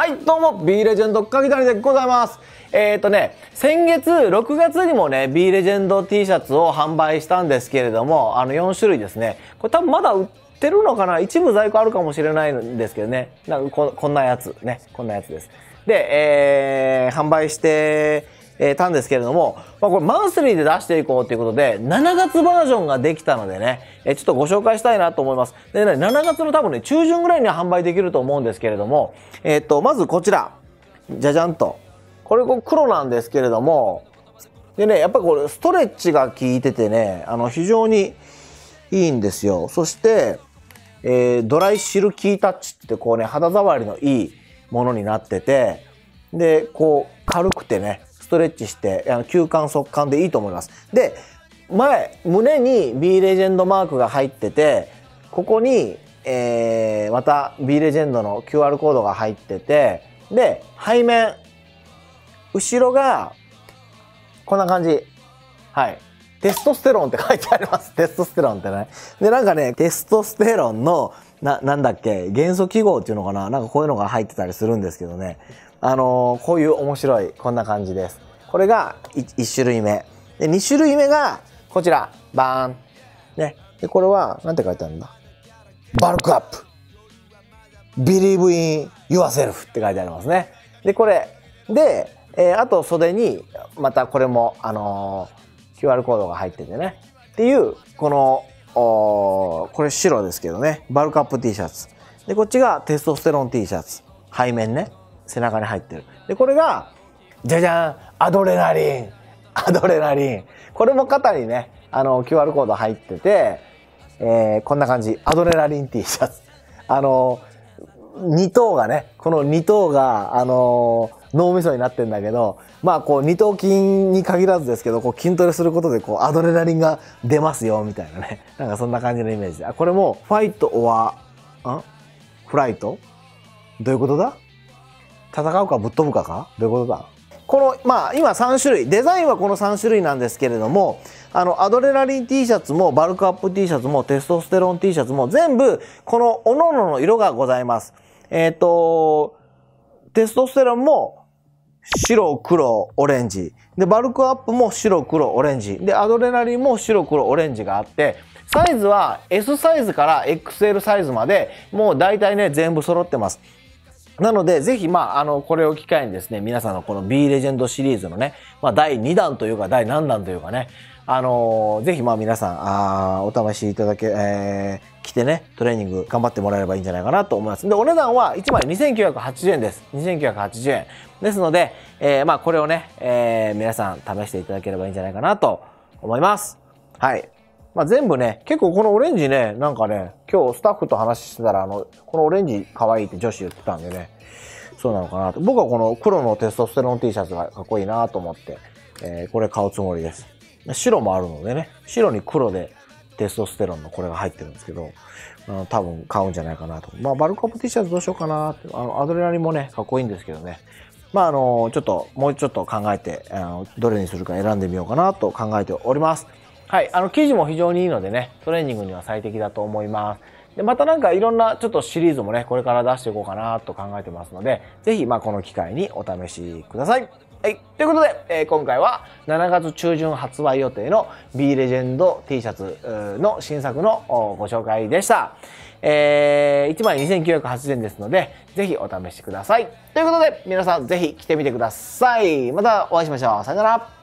はい、どうも、B レジェンドかぎたりでございます。えっ、ー、とね、先月、6月にもね、B レジェンド T シャツを販売したんですけれども、あの4種類ですね。これ多分まだ売ってるのかな？一部在庫あるかもしれないんですけどね。なんかここんなやつ、ね、こんなやつです。で、えー、販売して、えー、たんですけれども、まあ、これマンスリーで出していこうということで、7月バージョンができたのでね、えー、ちょっとご紹介したいなと思います。でね、7月の多分ね、中旬ぐらいには販売できると思うんですけれども、えっ、と、まずこちら、じゃじゃんと。これこ黒なんですけれども、でね、やっぱりこれストレッチが効いててね、あの、非常にいいんですよ。そして、えー、ドライシルキータッチってこうね、肌触りのいいものになってて、で、こう、軽くてね、トレッチしてあの吸汗速乾でいいと思いますで前胸に B レジェンドマークが入っててここに、えー、また B レジェンドの QR コードが入っててで背面後ろがこんな感じはいテストステロンって書いてあります。テストステロンってね。で、なんかね、テストステロンの、な、なんだっけ、元素記号っていうのかななんかこういうのが入ってたりするんですけどね。あのー、こういう面白い、こんな感じです。これが 1, 1種類目。で、2種類目が、こちら、バーン。ね。で、これは、なんて書いてあるんだ？バルクアップ。Believe in yourself って書いてありますね。で、これ。で、えー、あと袖に、またこれも、あのー、QR コードが入っててね。っていう、この、おこれ白ですけどね。バルクアップ T シャツ。で、こっちがテストステロン T シャツ。背面ね。背中に入ってる。で、これが、じゃじゃんアドレナリンアドレナリンこれも肩にね、あの、QR コード入ってて、えー、こんな感じ。アドレナリン T シャツ。あの、二頭がね、この二頭が、あの脳みそになってんだけど、まあこう二頭筋に限らずですけど、こう筋トレすることでこうアドレナリンが出ますよ、みたいなね。なんかそんな感じのイメージで。あ、これも、ファイトオア、んフライト？どういうことだ？戦うかぶっ飛ぶかか？どういうことだ？この、まあ、今3種類、デザインはこの3種類なんですけれども、あの、アドレナリン T シャツも、バルクアップ T シャツも、テストステロン T シャツも、全部、この、おののの色がございます。えっ、ー、と、テストステロンも、白、黒、オレンジ。で、バルクアップも白、黒、オレンジ。で、アドレナリンも白、黒、オレンジがあって、サイズは S サイズから XL サイズまで、もう大体ね、全部揃ってます。なので、ぜひ、まあ、あの、これを機会にですね、皆さんのこの B レジェンドシリーズのね、まあ、第2弾というか、第何弾というかね、あのー、ぜひ、まあ、皆さん、あお試しいただけ、えー、来てね、トレーニング頑張ってもらえればいいんじゃないかなと思います。で、お値段は1枚2980円です。2980円。ですので、えー、まあ、これをね、えー、皆さん試していただければいいんじゃないかなと思います。はい。まあ、全部ね、結構このオレンジね、なんかね、今日スタッフと話してたら、あの、このオレンジ可愛いって女子言ってたんでね、そうなのかなと。僕はこの黒のテストステロン T シャツがかっこいいなと思って、えー、これ買うつもりです。白もあるのでね、白に黒でテストステロンのこれが入ってるんですけど、あの多分買うんじゃないかなと。まあ、バルコップ T シャツどうしようかなって。あの、アドレナリンもね、かっこいいんですけどね。まあ、あの、ちょっと、もうちょっと考えて、あの、どれにするか選んでみようかなと考えております。はい、あの生地も非常にいいのでね、トレーニングには最適だと思います。で、またなんかいろんなちょっとシリーズもね、これから出していこうかなと考えてますので、ぜひまあこの機会にお試しください。はい。ということで、えー、今回は7月中旬発売予定の B レジェンド T シャツの新作のご紹介でした。えー、1枚2980円ですので、ぜひお試しください。ということで、皆さんぜひ来てみてください。またお会いしましょう。さよなら。